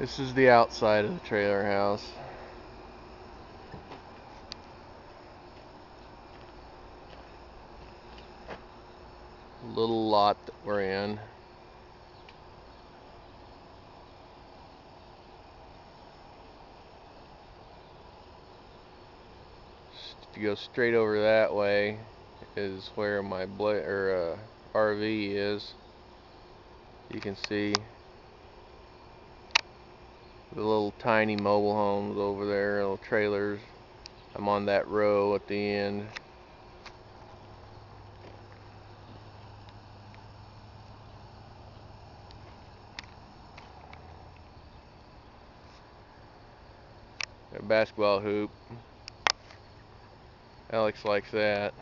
This is the outside of the trailer house. Little lot that we're in. If you go straight over that way is where my or, uh, RV is. You can see the little tiny mobile homes over there, little trailers. I'm on that row at the end. A basketball hoop. Alex likes that.